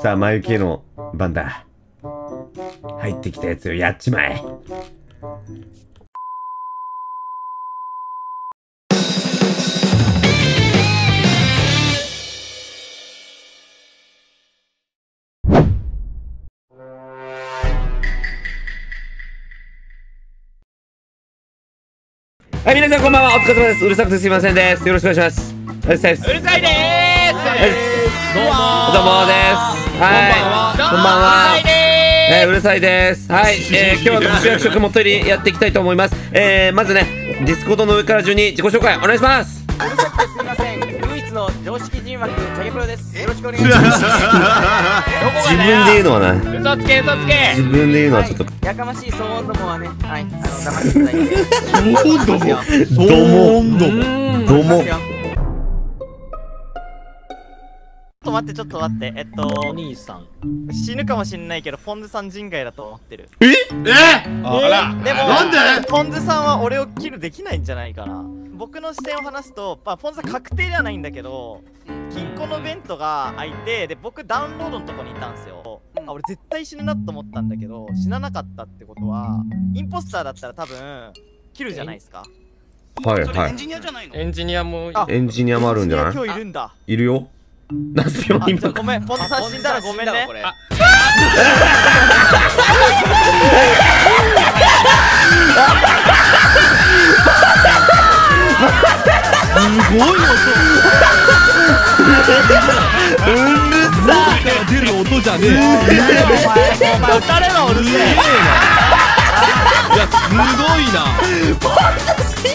さあ、眉毛の番だ。入ってきたやつをやっちまえ。はい、皆さんこんばんは。お疲れ様です。うるさくてすいませんです。よろしくお願いします。うるさいです。うるさいでーすどうもどうもです。は。い。こんばんは。えー、うるさいです。はい。えー、今日の主役職もとりやっていきたいと思います。えー、まずね、ディスコードの上から順に自己紹介お願いします。うるさくてすみません。唯一の常識人枠チャゲプロです。よろしくお願いします。ど こ自分で言うのはな、嘘つけ嘘つけ。自分で言うのはちょっと、やかましい騒音どもはねはい。あの黙っていただいて。ども、ども。いきと待ってちょっと待って。えっとお兄さん。死ぬかもしんないけどポンズさん人外だと。思ってるえ？あら。でもなんで？ポンズさんは俺をキルできないんじゃないかな。僕の視点を話すと、まあ、ポンズさん確定ではないんだけど金庫のベントが開いてで僕ダウンロードのとこにいたんですよ。あ俺絶対死ぬなと思ったんだけど死ななかったってことはインポスターだったら多分キルじゃないですか。はいはい。エンジニアじゃないの？エンジニアもあエンジニアもあるんじゃない？今日いるんだ。いるよ。なんすよ、今。ごめんポンズさん死んだらごめんねあ出る音じゃねえお前お前撃たれろうるせえいやすごいな。すげ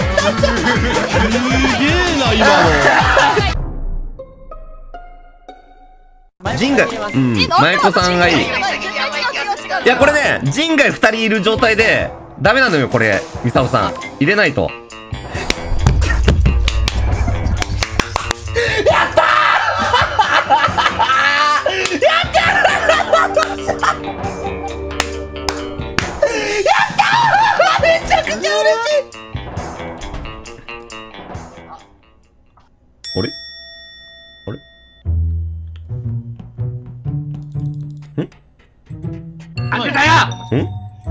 えな今の人外、うん、舞子さんがいい。いや、これね、人外二人いる状態で、ダメなのよ、これ、ミサオさん。入れないと。あれ？当てたよ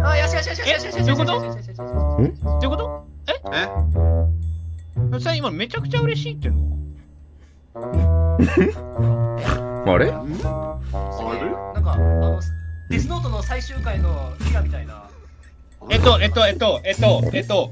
あよしよしよしよしよしよしよういうことよしよしよしよしどういうこと？え？それ今めちゃくちゃ嬉しいっての？あれ？それなんかあのデスノートの最終回のキラみたいな。えっとえっとえっとえっとえっと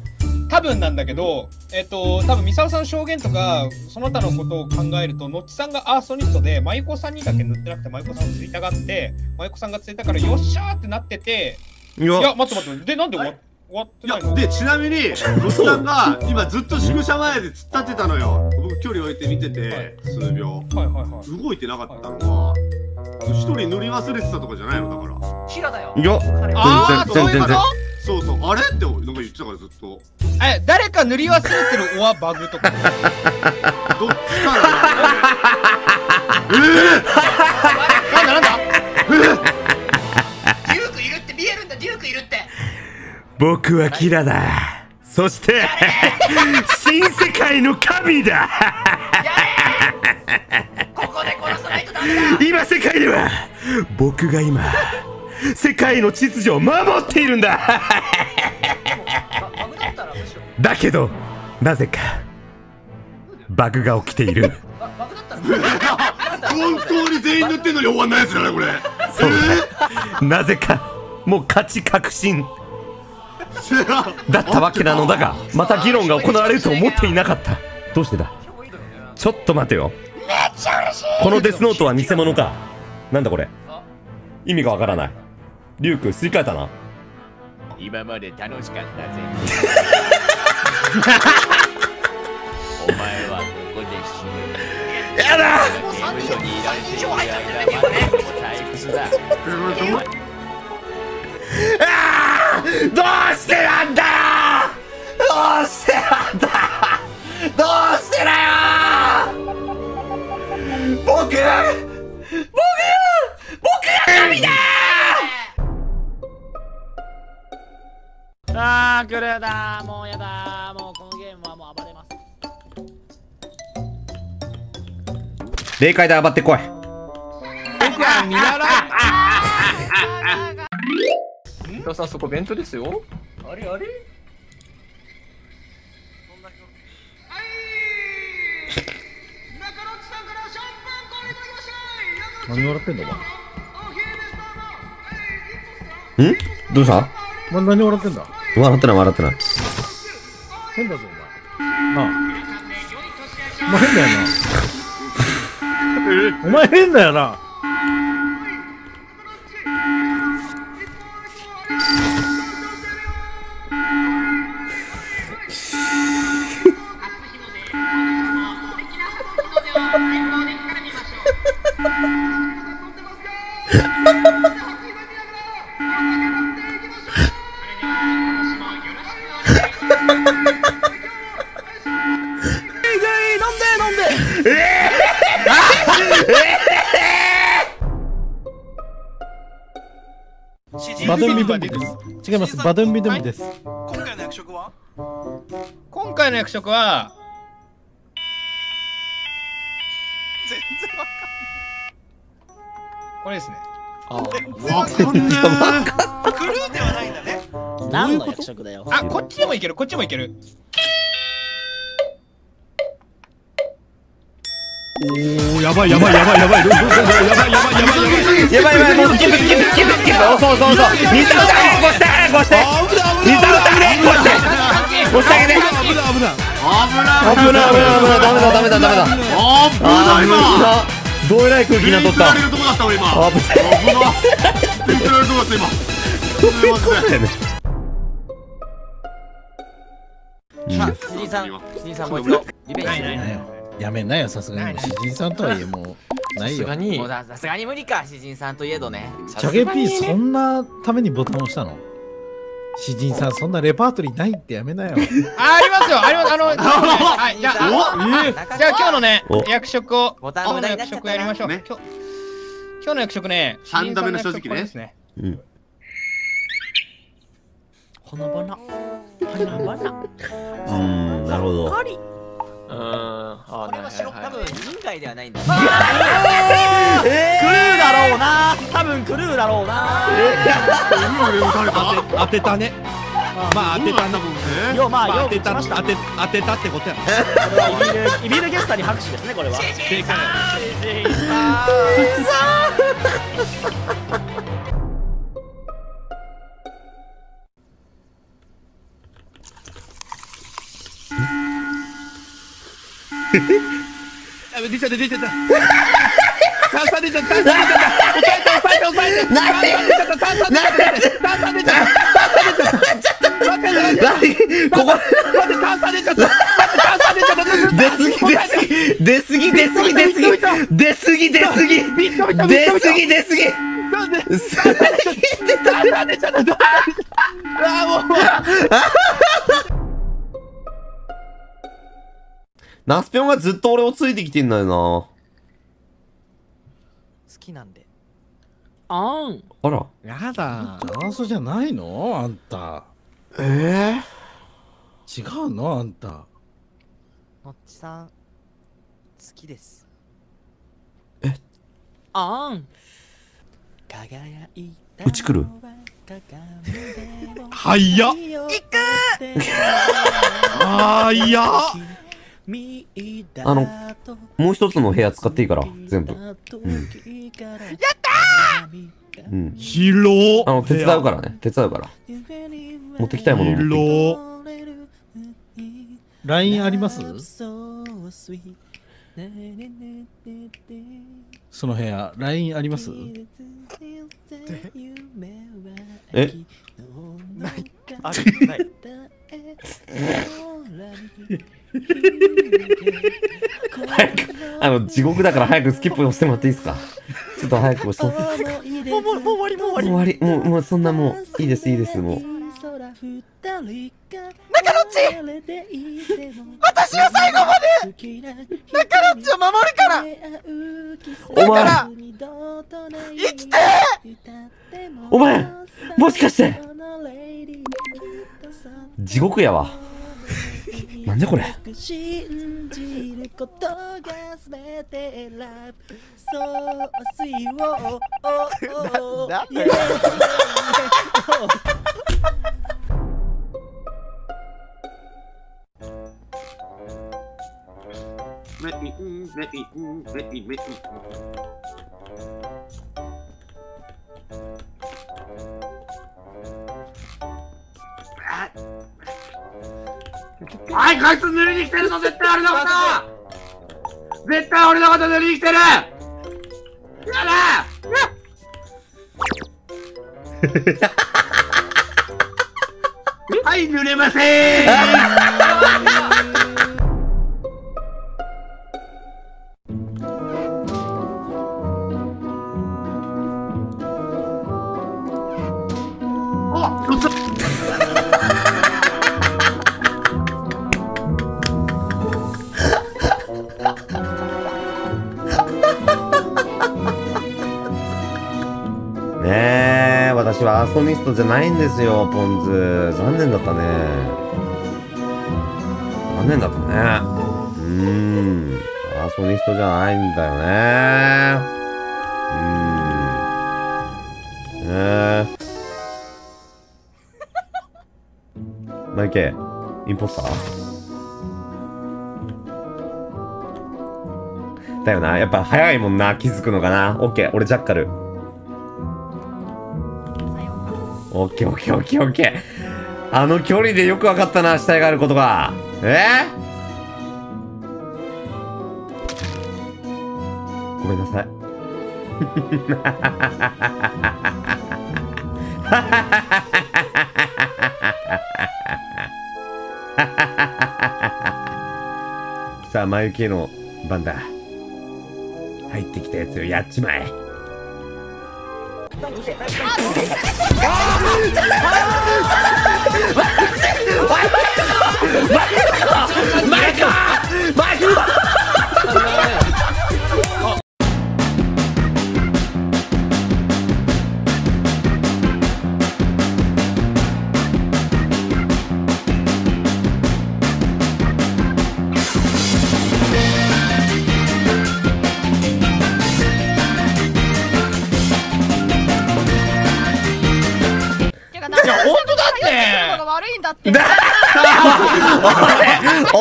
多分なんだけどえっと多分ミサオさんの証言とかその他のことを考えるとノッチさんがアーソニストでマイコさんにだけ塗ってなくてマイコさんをついたがってマイコさんがついたからよっしゃーってなってていいやや、待って待ってでなんで終わ終わっていやないのでちなみにロスさんが今ずっと宿舎前で突っ立ってたのよ。僕距離置いて見てて数秒。はいはいはい。動いてなかったのは一人塗り忘れてたとかじゃないのだから。キラだよ。いや、全然全然そうそう。あれ？ってなんか言ってたからずっと。え誰か塗り忘れてるオアバグとか。どっちかなえなんだなんだ？デュークいるって見えるんだデュークいるって。僕はキラだ。そして、新世界の神だ。ここで殺さないとダメだ。今世界では、僕が今、世界の秩序を守っているんだ。だけど、なぜか、バグが起きている。本当に全員塗ってんのに終わんないやつじゃないこれそう。なぜか、もう勝ち確信。だったわけなのだが、また議論が行われると思っていなかった。どうしてだ？ちょっと待てよ。このデスノートは偽物か？なんだこれ？意味がわからない。リュウク、すり替えたな。今まで楽しかったぜ。お前はここで死ぬ。やだもう3人以上入ってる間ねこれ退屈だ。あーどうしてなんだよ。どうしてなんだ。どうしてだよ。僕ー、クルーだ。ー、もうやだ。ー、もうこのゲームはもう暴れます。霊界で暴ってこい。僕は皆皆さんそこ弁当ですよ。あれあれ？何笑ってんの？お前。ん？どうした？何笑ってんだ？笑ってない笑ってない変だぞ、お前。なあ。お前変だよな。お前変だよな。バドンミドンビです。違います。バドンミドンビです。今回の役職は？今回の役職は全然わこれですね。わかんねえクルーではないんだね。何の役職だよ。あこっちでもいける。こっちでもいけるおー、やばいやばいやばいやばい。どうどうどうやばいやばいやばいやばい。やばいやばいもうスキップスキップスキップスキップおそうそうそう水沢さんこうしてこして水沢さんねこしてこしてあげて危ない危ない。危ない危ない危ない危ないダメだダメだダメだ危ない今どえらい空気になっとった全然とこだった俺今危な全然とこだった今すいませんさあ藤井さん藤井さんもう一度リベンジないないやめなよ、さすがに。もう詩人さんとはいえ、もう、ないよ。ささすがに無理か詩人さんといえどね。チャゲ P、そんなためにボタン押したの？詩人さん、そんなレパートリーないってやめなよ。あありますよ。あります。あの はいじゃあおじゃあ今日のねお。役職をボタン今日の役職やりましょう、ね。今日今日の役職ね三度目の正直ね。うんほのぼの。ほのぼの。うん。なるほどうん。あこれは白多分人外ではないんだ。クルーだろうな。多分クルーだろうな。当てたね。まあ当てたね。ようまあよう当てた。当て当てたってことや。イビルイビルゲスタに拍手ですねこれは。正解。やべ、出ちゃった、出ちゃった。炭酸出ちゃった、炭酸出ちゃった。抑えて、抑えて、抑えて。炭酸出ちゃった、炭酸出ちゃった。炭酸出ちゃった。炭酸出ちゃった。ぎ出て、ぎ出。待ぎ出、炭ぎ出ちゃぎ出。炭ぎ出すぎ出っぎ。出すぎ、出すぎ、出すぎ、出すぎ、出すぎ、出すぎ、出すぎ、出すぎ。なぎ出、炭ぎ出ちゃぎ出。炭ぎ出ちぎ出た。ぎあ、もう。ナスピョンがずっと俺をついてきてんだよな好きなんであん。あらやだ。ダンスじゃないの？あんた。え違うの？あんた。のっちさん好きですあん。輝いうち来る？はいや。あーいや。あのもう一つの部屋使っていいから全部。うん。やったうん。広あの手伝うからね。手伝うから。持ってきたいもの持ってきて。広 LINE あります？その部屋。LINE あります？え？ある？ない 早くあの地獄だから早くスキップ押してもらっていいですか？ちょっと早く押してもらって。もうもうもう終わりもう終わり。もう終わり。もうもうそんなもういいですいいですもう。中野っち私は最後まで中野っちを守るから。お前生きてお前もしかして地獄やわなんじゃこれ？信じることが全てな なんだよメインメインメインメイはい、こいつ塗りに来てるぞ、絶対俺のこと。絶対俺のこと塗りに来てる。やだ。はい、塗れません。あ、うつソニストじゃないんですよポンズ。残念だったね。残念だったね。うーん。アーソニストじゃないんだよね。うーん。ねえ。マイケインポスター？だよな。やっぱ早いもんな。気づくのかな。オッケー。俺ジャッカル。オッケーオッケーオッケーオッケー。あの距離でよく分かったな、死体があることが。え？ー、ごめんなさい。さあ、眉毛の番だ。入ってきたやつをやっちまえ。マイクマイク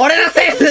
俺のせいす